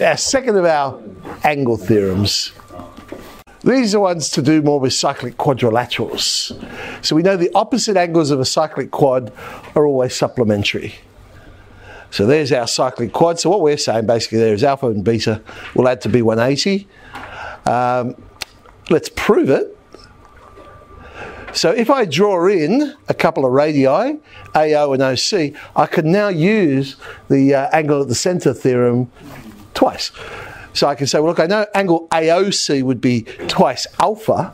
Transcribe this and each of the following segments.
Our second of our angle theorems. These are ones to do more with cyclic quadrilaterals. So we know the opposite angles of a cyclic quad are always supplementary. So there's our cyclic quad. So what we're saying basically there is alpha and beta will add to be 180. Um, let's prove it. So if I draw in a couple of radii, AO and OC, I can now use the uh, angle at the centre theorem twice. So I can say, well, look, I know angle AOC would be twice alpha,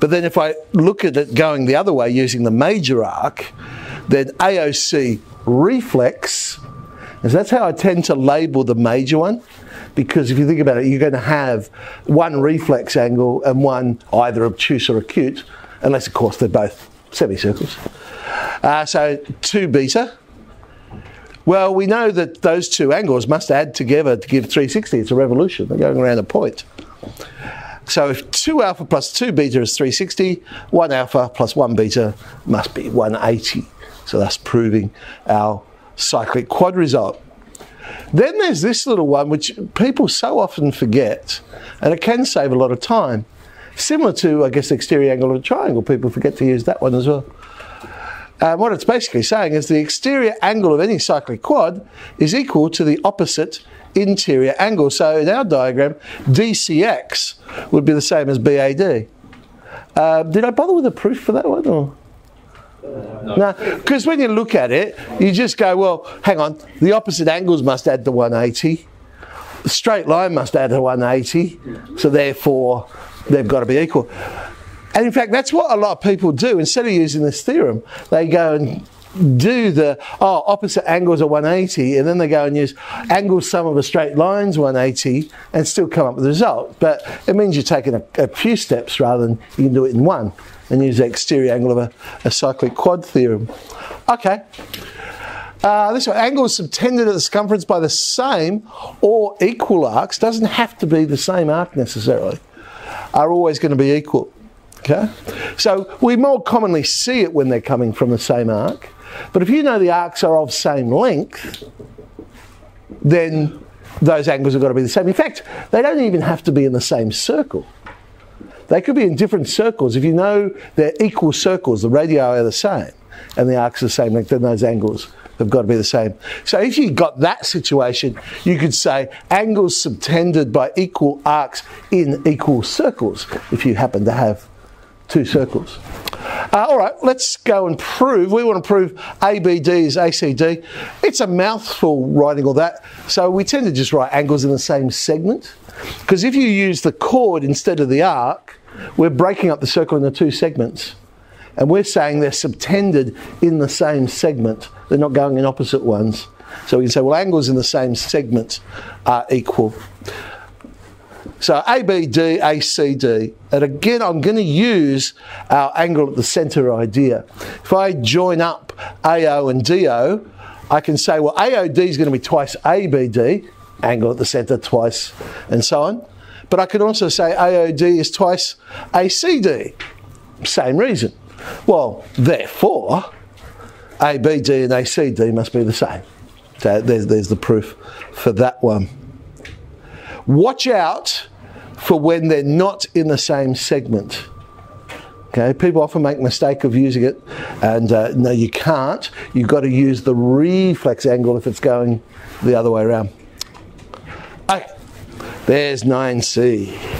but then if I look at it going the other way using the major arc, then AOC reflex, and so that's how I tend to label the major one, because if you think about it, you're going to have one reflex angle and one either obtuse or acute, unless of course they're both semicircles. Uh, so 2 beta. Well, we know that those two angles must add together to give 360. It's a revolution. They're going around a point. So if 2 alpha plus 2 beta is 360, 1 alpha plus 1 beta must be 180. So that's proving our cyclic quad result. Then there's this little one which people so often forget, and it can save a lot of time. Similar to, I guess, the exterior angle of a triangle. People forget to use that one as well. Um, what it's basically saying is the exterior angle of any cyclic quad is equal to the opposite interior angle. So in our diagram, DCX would be the same as BAD. Uh, did I bother with a proof for that one? Or? No, because when you look at it, you just go, well, hang on, the opposite angles must add to 180. The straight line must add to 180. So therefore, they've got to be equal. And in fact, that's what a lot of people do. Instead of using this theorem, they go and do the oh opposite angles are 180 and then they go and use angle sum of a straight lines 180 and still come up with the result. But it means you're taking a, a few steps rather than you can do it in one and use the exterior angle of a, a cyclic quad theorem. Okay. Uh, this one, angles subtended at the circumference by the same or equal arcs doesn't have to be the same arc necessarily. Are always going to be equal Okay? So we more commonly see it when they're coming from the same arc. But if you know the arcs are of same length, then those angles have got to be the same. In fact, they don't even have to be in the same circle. They could be in different circles. If you know they're equal circles, the radii are the same, and the arcs are the same length, then those angles have got to be the same. So if you got that situation, you could say angles subtended by equal arcs in equal circles, if you happen to have two circles. Uh, all right, let's go and prove. We want to prove ABD is ACD. It's a mouthful writing all that, so we tend to just write angles in the same segment. Because if you use the chord instead of the arc, we're breaking up the circle into two segments. And we're saying they're subtended in the same segment. They're not going in opposite ones. So we can say, well, angles in the same segment are equal. So ABD, ACD. And again, I'm going to use our angle at the centre idea. If I join up AO and DO, I can say, well, AOD is going to be twice ABD, angle at the centre twice, and so on. But I can also say AOD is twice ACD. Same reason. Well, therefore, ABD and ACD must be the same. So there's, there's the proof for that one. Watch out for when they're not in the same segment. Okay, people often make mistake of using it, and uh, no, you can't. You've got to use the reflex angle if it's going the other way around. Okay, there's 9C.